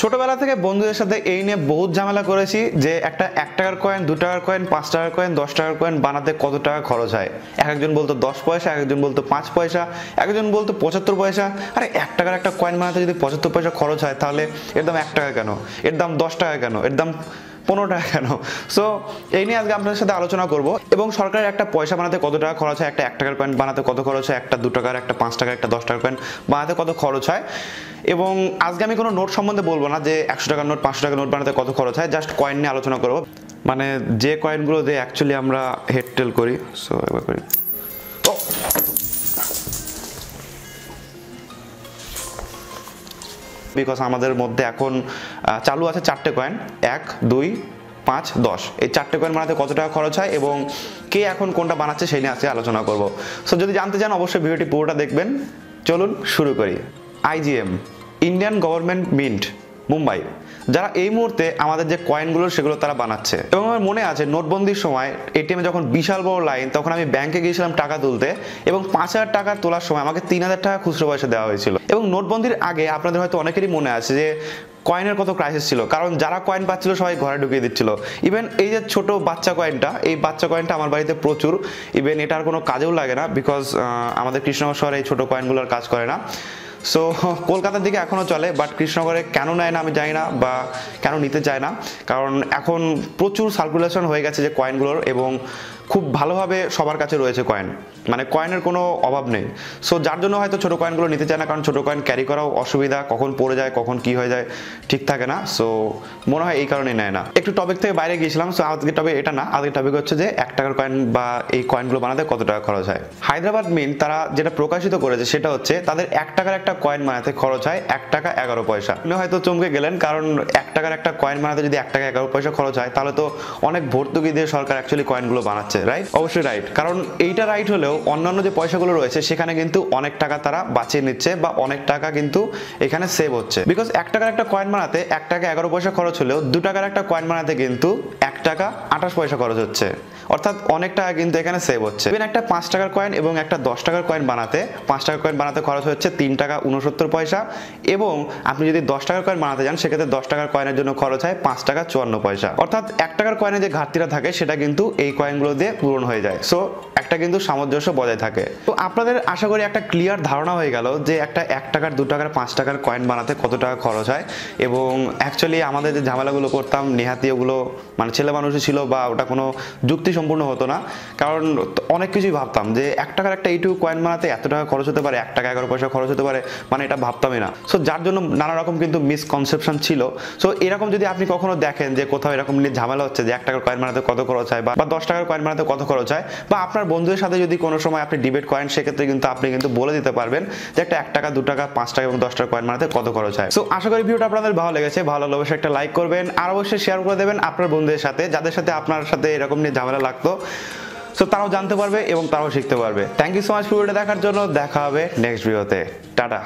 ছোটবেলা থেকে বন্ধুদের সাথে এই নিয়ে বহুত ঝামেলা করেছি যে একটা এক টাকার কয়েন দু টাকার কয়েন পাঁচ টাকার কয়েন দশ টাকার কয়েন বানাতে কত টাকা খরচ হয়? এক একজন বলতো দশ পয়সা, এক একজন বলতো পাঁচ পয়সা একজন বলতো পঁচাত্তর পয়সা। আরে এক টাকার একটা কয়েন বানাতে যদি পঁচাত্তর পয়সা খরচ হয় তাহলে এর দাম এক টাকা কেন? এর দাম দশ টাকা কেন? এর দাম পনেরো টাকা কেন? সো এই নিয়ে আজকে আপনাদের সাথে আলোচনা করব এবং সরকারের একটা পয়সা বানাতে কত টাকা খরচ হয়, একটা এক টাকার কয়েন বানাতে কত খরচ হয়, একটা দু টাকার, একটা পাঁচ টাকার, একটা দশ টাকার কয়েন বানাতে কত খরচ হয়। এবং আজকে আমি কোনো নোট সম্বন্ধে বলব না যে একশো টাকার নোট, পাঁচশো টাকার নোট বানাতে কত খরচ হয় জাস্ট কয়েন নিয়ে আলোচনা করব। মানে যে কয়েনগুলো দিয়ে অ্যাকচুয়ালি আমরা হেড টেল করি সো এবার করি। বিকজ আমাদের মধ্যে এখন চালু আছে চারটে কয়েন এক, দুই, পাঁচ, দশ। এই চারটে কয়েন বানাতে কত টাকা খরচ হয় এবং কে এখন কোনটা বানাচ্ছে সেই নিয়ে আজকে আলোচনা করব। সো যদি জানতে চান অবশ্যই ভিডিওটি পুরোটা দেখবেন। চলুন শুরু করি। IGM Indian government mint Mumbai. যারা এই মুহূর্তে আমাদের যে কয়েনগুলো সেগুলো তারা বানাচ্ছে। এবং আমার মনে আছে, নোটবন্দির সময় এটিএমে যখন বিশাল বড় লাইন তখন আমি ব্যাংকে গিয়েছিলাম টাকা তুলতে এবং পাঁচ হাজার টাকা তোলার সময় আমাকে তিন হাজার টাকা খুচরো পয়সা দেওয়া হয়েছিল। এবং নোটবন্দির আগে আপনাদের হয়তো অনেকেরই মনে আছে যে কয়েনের কত ক্রাইসিস ছিল। কারণ যারা কয়েন পাচ্ছিল, সবাই ঘরে ঢুকিয়ে দিচ্ছিল। ইভেন এই যে ছোট বাচ্চা কয়েনটা এই বাচ্চা কয়েনটা আমার বাড়িতে প্রচুর। ইভেন এটার কোনো কাজেও লাগে না বিকজ আমাদের কৃষ্ণনগর শহরে এই ছোট কয়েনগুলোর কাজ করে না। সো কলকাতার দিকে এখনও চলে বাট কৃষ্ণনগরে কেন নেয় না আমি জানি না, বা কেন নিতে চায় না। কারণ এখন প্রচুর সার্কুলেশন হয়ে গেছে যে কয়েনগুলোর এবং খুব ভালোভাবে সবার কাছে রয়েছে কয়েন মানে কয়েনের কোনো অভাব নেই। সো যার জন্য হয়তো ছোটো কয়েনগুলো নিতে চায় না, কারণ ছোটো কয়েন ক্যারি করাও অসুবিধা, কখন পড়ে যায়, কখন কি হয়ে যায়, ঠিক থাকে না। সো মনে হয় এই কারণে নেয় না। একটু টপিক থেকে বাইরে গিয়েছিলাম সো আজকে টপিক এটা না আজকে টপিক হচ্ছে যে এক টাকার কয়েন বা এই কয়েনগুলো বানাতে কত টাকা খরচ হয়। হায়দ্রাবাদ মিন তারা যেটা প্রকাশিত করেছে সেটা হচ্ছে, তাদের এক টাকার একটা কয়েন বানাতে খরচ হয় এক টাকা এগারো পয়সা। হয়তো চমকে গেলেন, কারণ এক টাকার একটা কয়েন বানাতে যদি এক টাকা এগারো পয়সা খরচ হয়, তাহলে তো অনেক ভর্তুকি দিয়ে সরকার অ্যাকচুয়ালি কয়েনগুলো বানাচ্ছে। রাইট অবশ্যই রাইট কারণ এইটা রাইট হলেও অন্যান্য যে পয়সাগুলো রয়েছে, সেখানে কিন্তু অনেক টাকা তারা বাঁচিয়ে নিচ্ছে বা অনেক টাকা কিন্তু এখানে সেভ হচ্ছে। বিকজ এক টাকার একটা কয়েন বানাতে এক টাকা এগারো পয়সা খরচ হলেও দু টাকার একটা কয়েন বানাতে কিন্তু এক টাকা আঠাশ পয়সা খরচ হচ্ছে। অর্থাৎ অনেক টাকা কিন্তু এখানে সেভ হচ্ছে। ইভেন একটা পাঁচ টাকার কয়েন এবং একটা দশ টাকার কয়েন বানাতে, পাঁচ টাকার কয়েন বানাতে খরচ হচ্ছে তিন টাকা উনসত্তর পয়সা এবং আপনি যদি দশ টাকার কয়েন বানাতে যান, সেক্ষেত্রে দশ টাকার কয়েনের জন্য খরচ হয় পাঁচ টাকা চুয়ান্ন পয়সা। অর্থাৎ এক টাকার কয়েনে যে ঘাটতিটা থাকে, সেটা কিন্তু এই কয়েনগুলো দিয়ে পূরণ হয়ে যায়। সো একটা কিন্তু সামঞ্জস্য বজায় থাকে। তো আপনাদের আশা করি একটা ক্লিয়ার ধারণা হয়ে গেল যে একটা এক টাকার, দু টাকার, পাঁচ টাকার কয়েন বানাতে কত টাকা খরচ হয়। এবং অ্যাকচুয়ালি আমাদের যে ঝামেলাগুলো করতাম, নেহাতি ওগুলো মানে ছেলে মানুষই ছিল বা ওটা কোনো যুক্তি সম্পূর্ণ হতো না। কারণ অনেক কিছুই ভাবতাম যে এক টাকার একটা এইটুকু কয়েন বানাতে এত টাকা খরচ হতে পারে, এক টাকা, এগারো পয়সা খরচ হতে পারে মানে এটা ভাবতামই না। সো যার জন্য নানা রকম কিন্তু মিসকনসেপশন ছিল। সো এরকম যদি আপনি কখনো দেখেন যে কোথাও এরকম নিয়ে ঝামেলা হচ্ছে যে এক টাকার কয়েন বানাতে কত খরচ হয় বা দশ টাকার কয়েন বানাতে কত খরচ হয়? বা আপনার বন্ধুদের সাথে যদি কোনো সময় আপনি ডিবেট করেন, সেক্ষেত্রে কিন্তু আপনি কিন্তু বলে দিতে পারবেন যে একটা এক টাকা, দু টাকা, পাঁচ টাকা এবং দশ টাকা কয়েন বানাতে কত খরচ হয়। সো আশা করি ভিডিওটা আপনাদের ভালো লেগেছে। ভালো লাগলে অবশ্যই একটা লাইক করবেন আর অবশ্যই শেয়ার করে দেবেন আপনার বন্ধুদের সাথে, যাদের সাথে আপনার সাথে এরকম নিয়ে ঝামেলা লাগতো। সো তারাও জানতে পারবে এবং তারাও শিখতে পারবে। থ্যাংক ইউ সো মাচ ভিডিওটা দেখার জন্য। দেখা হবে নেক্সট ভিডিওতে টাটা।